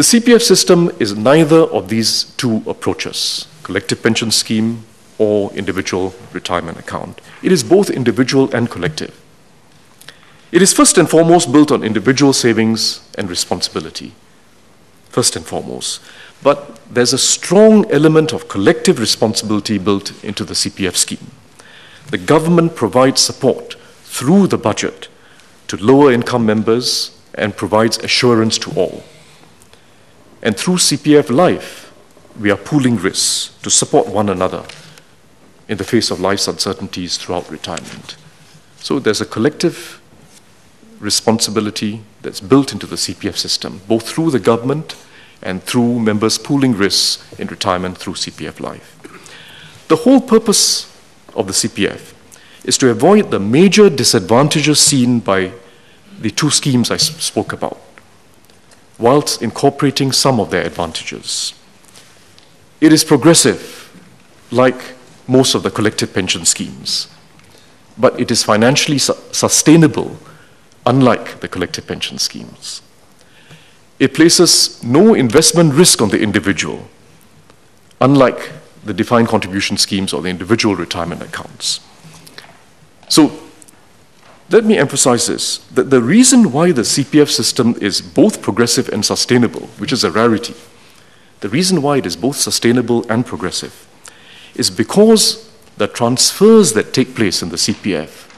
The CPF system is neither of these two approaches, collective pension scheme or individual retirement account. It is both individual and collective. It is first and foremost built on individual savings and responsibility. First and foremost. But there's a strong element of collective responsibility built into the CPF scheme. The government provides support through the budget to lower income members and provides assurance to all. And through CPF Life, we are pooling risks to support one another in the face of life's uncertainties throughout retirement. So there's a collective responsibility that's built into the CPF system, both through the government and through members pooling risks in retirement through CPF Life. The whole purpose of the CPF is to avoid the major disadvantages seen by the two schemes I spoke about, whilst incorporating some of their advantages. It is progressive, like most of the collective pension schemes, but it is financially su sustainable, unlike the collective pension schemes. It places no investment risk on the individual, unlike the defined contribution schemes or the individual retirement accounts. So let me emphasize this, that the reason why the CPF system is both progressive and sustainable, which is a rarity, the reason why it is both sustainable and progressive is because the transfers that take place in the CPF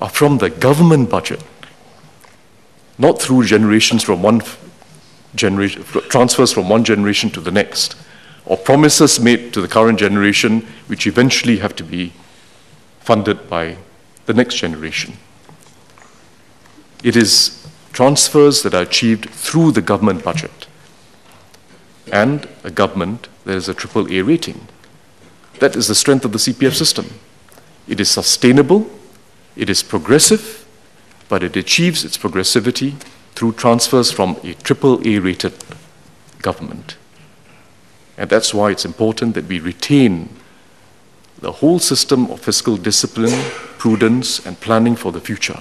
are from the government budget, not through generations from one generation, transfers from one generation to the next, or promises made to the current generation which eventually have to be funded by the next generation. It is transfers that are achieved through the government budget and a government that is a triple A rating. That is the strength of the CPF system. It is sustainable, it is progressive, but it achieves its progressivity through transfers from a triple A rated government. And that's why it's important that we retain the whole system of fiscal discipline, prudence, and planning for the future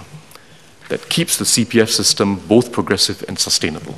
that keeps the CPF system both progressive and sustainable.